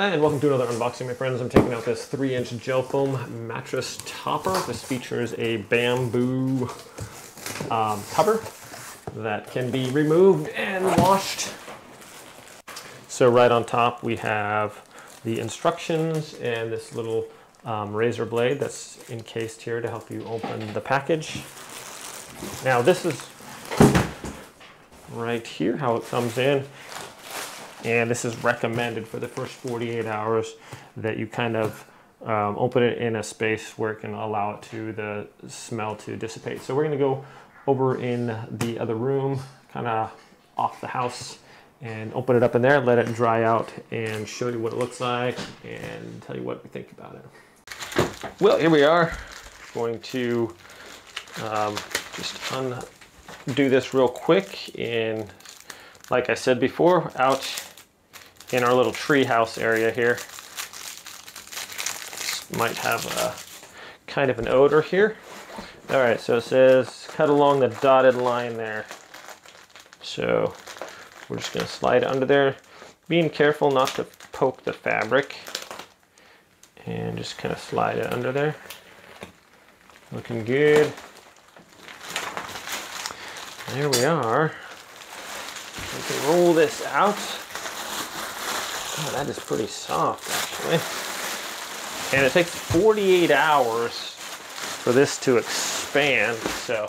And welcome to another unboxing, my friends. I'm taking out this 3-inch gel foam mattress topper. This features a bamboo um, cover that can be removed and washed. So right on top we have the instructions and this little um, razor blade that's encased here to help you open the package. Now this is right here how it comes in and this is recommended for the first 48 hours that you kind of um, open it in a space where it can allow it to the smell to dissipate. So we're going to go over in the other room, kind of off the house, and open it up in there, let it dry out, and show you what it looks like, and tell you what we think about it. Well, here we are. Going to um, just undo this real quick, and like I said before, out in our little tree house area here. This might have a kind of an odor here. All right, so it says cut along the dotted line there. So we're just gonna slide under there, being careful not to poke the fabric and just kind of slide it under there. Looking good. There we are. We can roll this out. That is pretty soft, actually. And it takes 48 hours for this to expand, so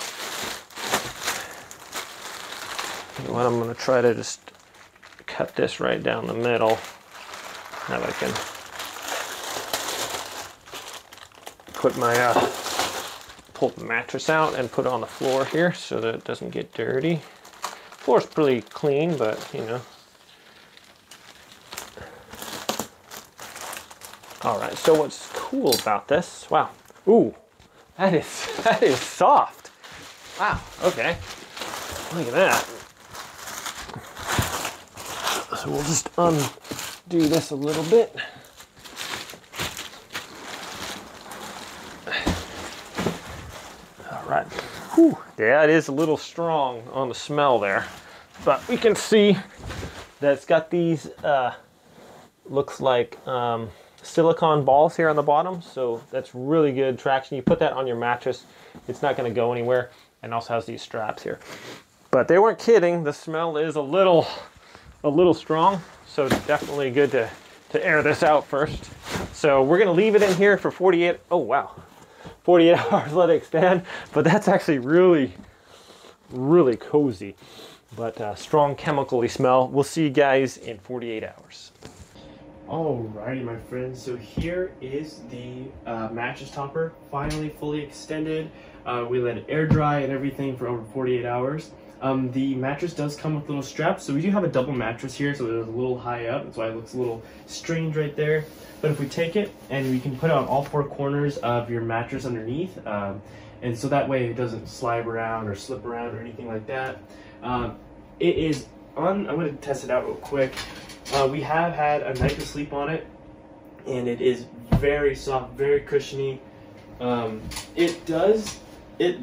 what I'm going to try to just cut this right down the middle. Now I can put my uh, pull the mattress out and put it on the floor here so that it doesn't get dirty. Floor's pretty clean, but you know, All right, so what's cool about this, wow, ooh, that is, that is soft. Wow, okay, look at that. So we'll just undo this a little bit. All right, Whew. yeah, it is a little strong on the smell there, but we can see that it's got these, uh, looks like, um, silicone balls here on the bottom. So that's really good traction. You put that on your mattress, it's not gonna go anywhere. And also has these straps here. But they weren't kidding. The smell is a little, a little strong. So definitely good to, to air this out first. So we're gonna leave it in here for 48, oh wow, 48 hours, let it expand. But that's actually really, really cozy. But uh, strong chemically smell. We'll see you guys in 48 hours. Alrighty, my friends. So here is the uh, mattress topper, finally fully extended. Uh, we let it air dry and everything for over 48 hours. Um, the mattress does come with little straps, so we do have a double mattress here, so it's a little high up. That's why it looks a little strange right there. But if we take it and we can put it on all four corners of your mattress underneath, um, and so that way it doesn't slide around or slip around or anything like that. Um, it is on. I'm to test it out real quick. Uh, we have had a night to sleep on it, and it is very soft, very cushiony. Um, it does, it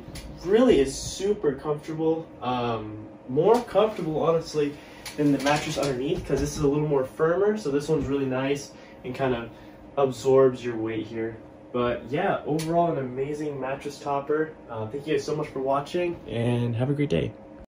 really is super comfortable. Um, more comfortable, honestly, than the mattress underneath because this is a little more firmer. So this one's really nice and kind of absorbs your weight here. But yeah, overall an amazing mattress topper. Uh, thank you guys so much for watching and have a great day.